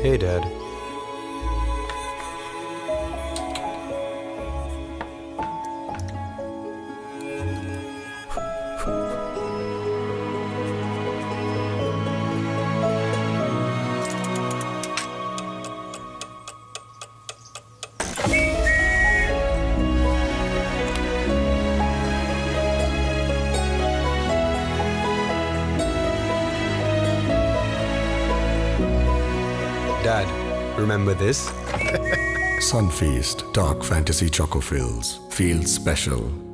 Hey, Dad. Dad, remember this? Sunfeast Dark Fantasy Choco Fills. Feel special.